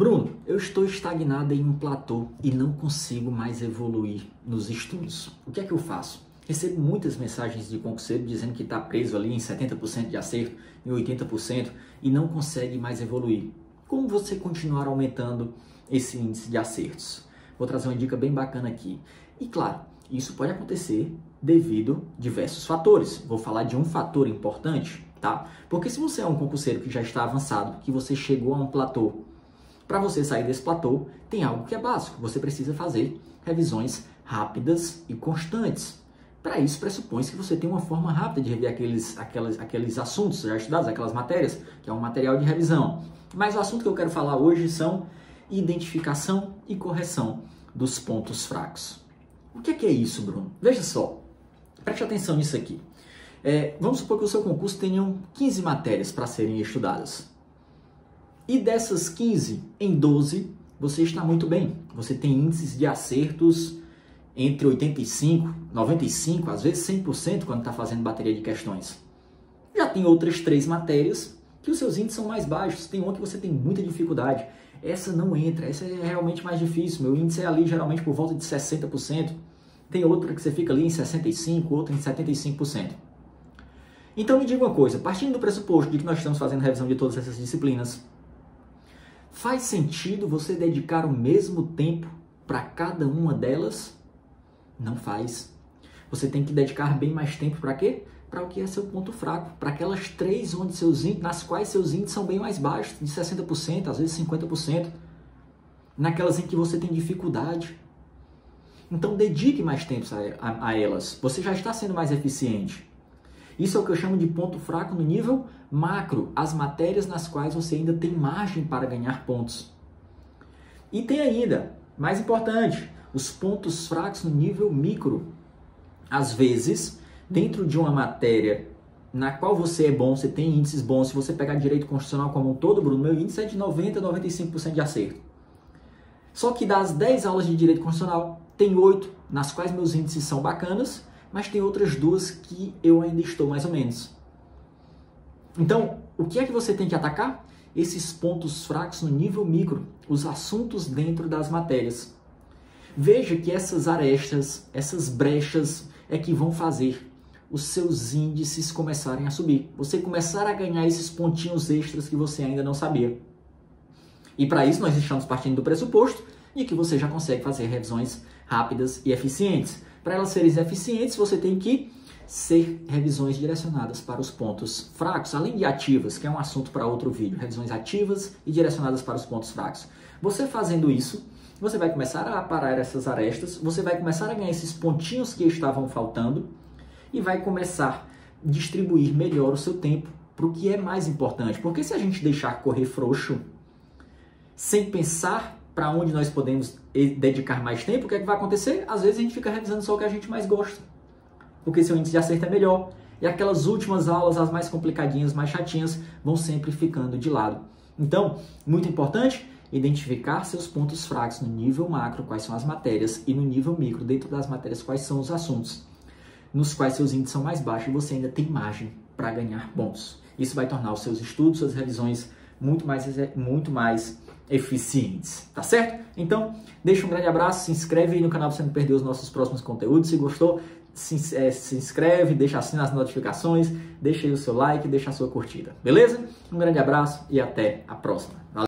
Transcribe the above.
Bruno, eu estou estagnado em um platô e não consigo mais evoluir nos estudos. O que é que eu faço? Recebo muitas mensagens de concurseiro dizendo que está preso ali em 70% de acerto, em 80% e não consegue mais evoluir. Como você continuar aumentando esse índice de acertos? Vou trazer uma dica bem bacana aqui. E claro, isso pode acontecer devido a diversos fatores. Vou falar de um fator importante, tá? Porque se você é um concurseiro que já está avançado, que você chegou a um platô para você sair desse platô, tem algo que é básico. Você precisa fazer revisões rápidas e constantes. Para isso, pressupõe que você tem uma forma rápida de rever aqueles, aqueles, aqueles assuntos já estudados, aquelas matérias, que é um material de revisão. Mas o assunto que eu quero falar hoje são identificação e correção dos pontos fracos. O que é, que é isso, Bruno? Veja só, preste atenção nisso aqui. É, vamos supor que o seu concurso tenha 15 matérias para serem estudadas. E dessas 15 em 12, você está muito bem. Você tem índices de acertos entre 85, 95, às vezes 100% quando está fazendo bateria de questões. Já tem outras três matérias que os seus índices são mais baixos. Tem uma que você tem muita dificuldade. Essa não entra, essa é realmente mais difícil. Meu índice é ali geralmente por volta de 60%. Tem outra que você fica ali em 65%, outra em 75%. Então me diga uma coisa, partindo do pressuposto de que nós estamos fazendo revisão de todas essas disciplinas, Faz sentido você dedicar o mesmo tempo para cada uma delas? Não faz. Você tem que dedicar bem mais tempo para quê? Para o que é seu ponto fraco, para aquelas três onde seus índices, nas quais seus índices são bem mais baixos, de 60%, às vezes 50%, naquelas em que você tem dificuldade. Então dedique mais tempo a, a, a elas. Você já está sendo mais eficiente. Isso é o que eu chamo de ponto fraco no nível macro, as matérias nas quais você ainda tem margem para ganhar pontos. E tem ainda, mais importante, os pontos fracos no nível micro. Às vezes, dentro de uma matéria na qual você é bom, você tem índices bons, se você pegar direito constitucional como um todo, Bruno, meu índice é de 90 a 95% de acerto. Só que das 10 aulas de direito constitucional, tem 8 nas quais meus índices são bacanas mas tem outras duas que eu ainda estou mais ou menos. Então, o que é que você tem que atacar? Esses pontos fracos no nível micro, os assuntos dentro das matérias. Veja que essas arestas, essas brechas é que vão fazer os seus índices começarem a subir. Você começar a ganhar esses pontinhos extras que você ainda não sabia. E para isso nós estamos partindo do pressuposto de que você já consegue fazer revisões rápidas e eficientes. Para elas serem eficientes, você tem que ser revisões direcionadas para os pontos fracos, além de ativas, que é um assunto para outro vídeo, revisões ativas e direcionadas para os pontos fracos. Você fazendo isso, você vai começar a parar essas arestas, você vai começar a ganhar esses pontinhos que estavam faltando e vai começar a distribuir melhor o seu tempo para o que é mais importante. Porque se a gente deixar correr frouxo, sem pensar para onde nós podemos dedicar mais tempo, o que é que vai acontecer? Às vezes a gente fica revisando só o que a gente mais gosta, porque seu índice de acerto é melhor. E aquelas últimas aulas, as mais complicadinhas, mais chatinhas, vão sempre ficando de lado. Então, muito importante, identificar seus pontos fracos no nível macro, quais são as matérias, e no nível micro, dentro das matérias, quais são os assuntos nos quais seus índices são mais baixos e você ainda tem margem para ganhar bons. Isso vai tornar os seus estudos, suas revisões muito mais, muito mais eficientes, tá certo? Então, deixa um grande abraço, se inscreve aí no canal para você não perder os nossos próximos conteúdos. Se gostou, se, é, se inscreve, deixa assina as notificações, deixa aí o seu like, deixa a sua curtida, beleza? Um grande abraço e até a próxima. Valeu!